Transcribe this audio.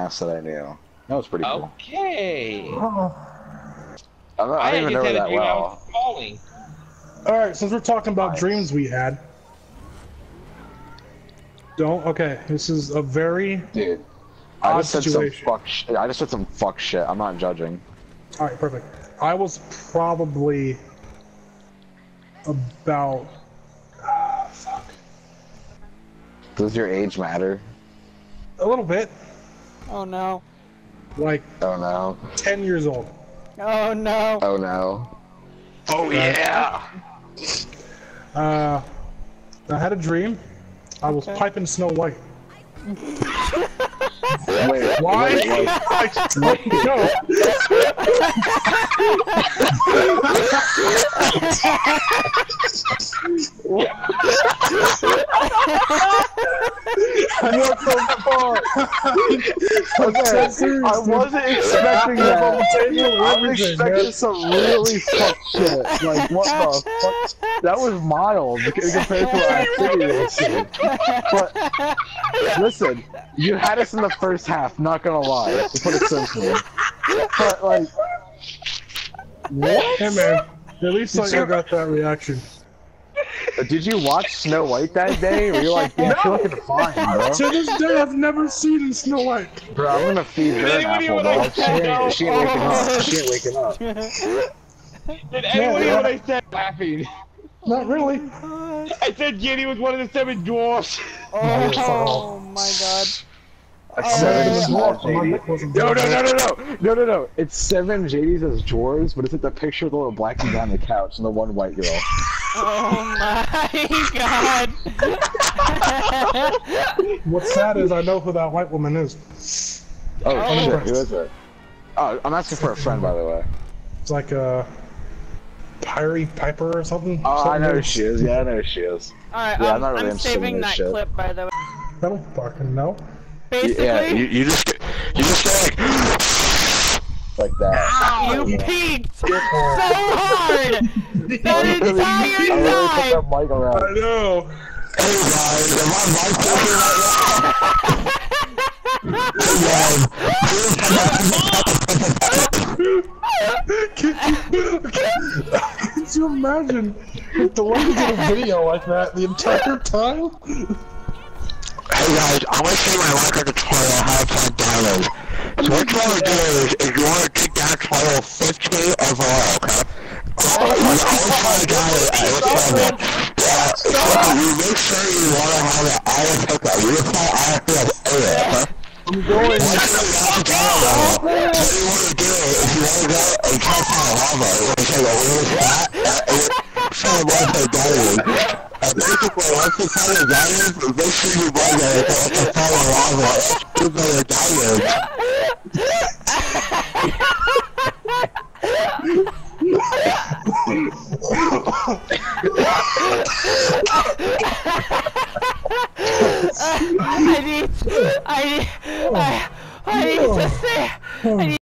ass that I knew. That was pretty cool. Okay. I don't, I don't I even just know her had a that well. falling. All right, since we're talking about dreams we had, don't. Okay, this is a very. Dude, I just said some fuck shit. I just said some fuck shit. I'm not judging. All right, perfect. I was probably about. ah, fuck. Does your age matter? A little bit, Oh no. like Oh no. 10 years old. Oh no. Oh no. Oh yeah. Uh, I had a dream. I was Okay. piping Snow White. Wait, Why? wait, wait. Let me go. What the fuck? okay, I wasn't expecting that. I was expecting some really fuck shit. Like, what the fuck? That was mild compared to what activity was seeing. But, listen, you had us in the first half, not gonna lie, to put it simply. But, like, what? Hey man, at least like, I you- got that reaction. Did you watch Snow White that day? Or you're like, yeah, you're looking fine, bro. To this day, I've never seen Snow White. Bro, I'm gonna feed her an Anybody apple, when I dog. She ain't, no? she ain't waking up. She ain't waking up. Did anyone hear yeah. what I said laughing? Not really. I said Jenny was one of the seven dwarfs. Oh my god. Seven Uh, small My JDs. dick wasn't No, no, no, no, no, no, no, no. It's seven JDs as drawers, but it's like the picture of the little black guy on the couch and the one white girl. Oh my god. What's sad is I know who that white woman is. Oh, Oh. shit, who is it? Oh, I'm asking for a friend, by the way. It's like a Perri Piper or something. Oh, I know who she is. Yeah, I know who she is. Alright, Yeah, I'm um, not really I'm saving that shit. Uh, clip by the way. I don't fucking know. Basically, Yeah, you, you just you just go like like that. you peaked so Oh, hard that I really, I entire really put time. that mic I around. know. Hey guys, am I mic talking right now? Can you, you imagine if the one who did a video like that the entire time? Hey guys, I'm gonna show you my record tutorial how to find download. So what you wanna do is, is you wanna dig uh, oh, down to level 50 overall, okay? Oh, you always find download at this level. Yeah, so you make sure you wanna have an auto pickup. You just call auto pickup A, okay? I'm going to the download level. What you wanna do is you wanna go and try to find lava. You wanna take a little spot, and and to run for download. And basically, once you find a diamond, make sure you run there you can find a lava. Give me a diamond. I need, I need, I, I need to say, I need